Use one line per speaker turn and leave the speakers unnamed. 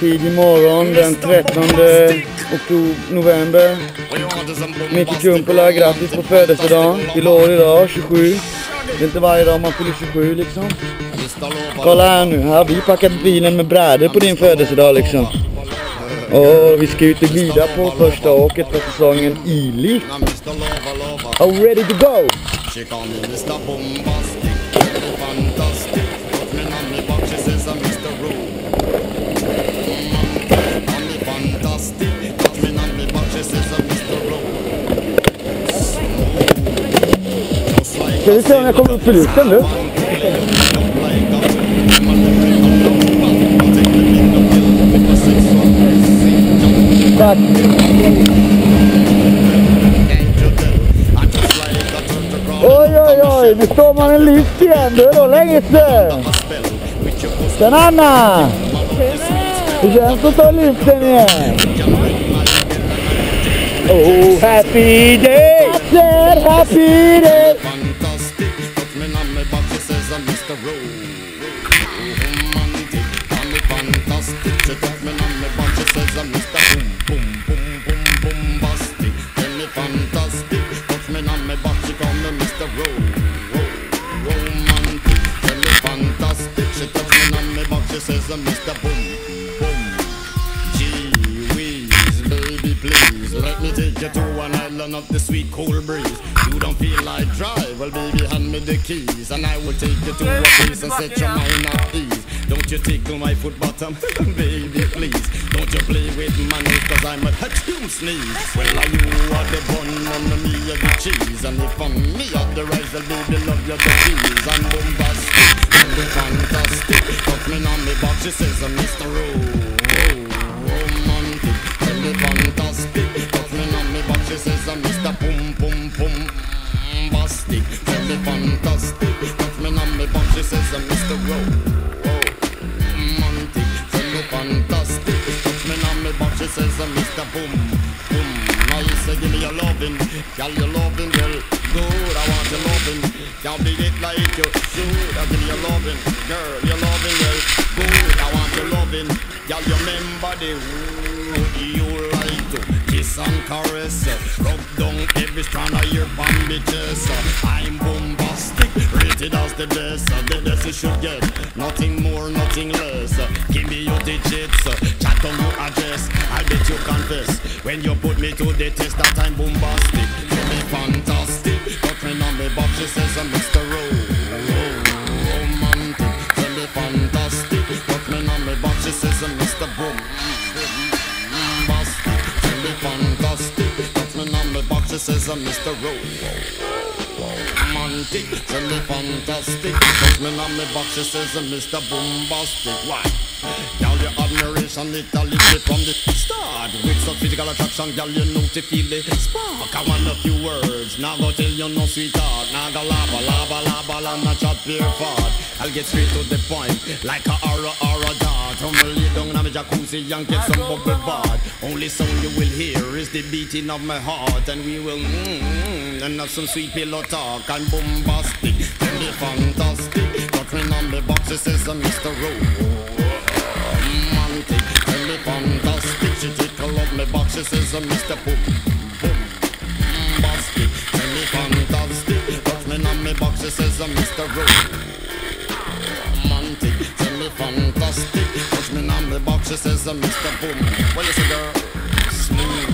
Tidig morgon den 13 oktober, november. Micke Kumpula, grattis på födelsedagen. Fyller år idag, 27. Det är inte varje dag man fyller 27 liksom. Kolla här nu, här har vi packat bilen med brädor på din födelsedag liksom. Och vi ska ut och glida på första åket för säsongen Ili. Are we ready to go?
Mr. Bombastic, fantastic. Put me on me Mr. Rowe.
Ska vi se om jag kommer upp för luften nu? Tack. Oj, oj, oj, nu står man en lift igen. Du, det var länge sedan. Sen Anna! Hur känns det att ta liften igen? Oh, happy day! I said happy day!
Fantastic, me box, she says Mr. Boom, boom, boom, boom, Mr. Tell me fantastic. She me. Boom, boom. You to an island of the sweet cool breeze. You don't feel like drive, well, baby, hand me the keys, and I will take you to a place and set your mind at ease. Don't you tickle my foot bottom, baby, please. Don't you play with money, cause I'm a hatchoon sneeze. Well, are you are the bun, and me are the cheese, and if I'm me are the rice, well, baby, love you the cheese. I'm bombastic, the fantastic. Put me on me box, she says, I'm Mr. Oh, Bastic, tell me fantastic. Put me on me box, she says, uh, I'm Mr. Rowe. Romantic, tell me fantastic. Put me on me box, she says, uh, I'm Mr. Boom, boom. Now you say, give me your loving, girl, your loving, well, good. I want your loving, can't beat it like you should. I give me your loving, girl, your loving, well, good. I want your loving, girl, you remember the you kiss and caress, rub down every strand of your bandages. I'm bombastic, rated as the best, the best you should get. Nothing more, nothing less. Give me your digits, chat on your address. I bet you confess when you put me to the test that I'm bombastic. Tell me fantastic, got me on me box, she says I'm me box, she says I'm tell me fantastic, got me on me box, she says I'm Mr. Bombastic. Why? Girl, your admiration literally from the start With some physical attraction, girl, you know to feel the spark I want a few words, now go tell you no sweetheart Now go lava, lava, lava, lava, not chat pure fart I'll get straight to the point, like a aura, aura dart Gonna lay down on the jacuzzi and get some bubble bath Only sound you will hear is the beating of my heart And we will mmm, and have some sweet pillow talk I'm bombastic, tell me fantastic Got on the box, it says I'm Mr. Rowe romantic, tell me fantastic. She tickle up my box, she says, uh, Mr. Boom, boom, bastic. Tell me fantastic, touch on my box, she says, uh, Mr. Rowe. She says, uh, Mr. Boom. What you say, girl? Smooth.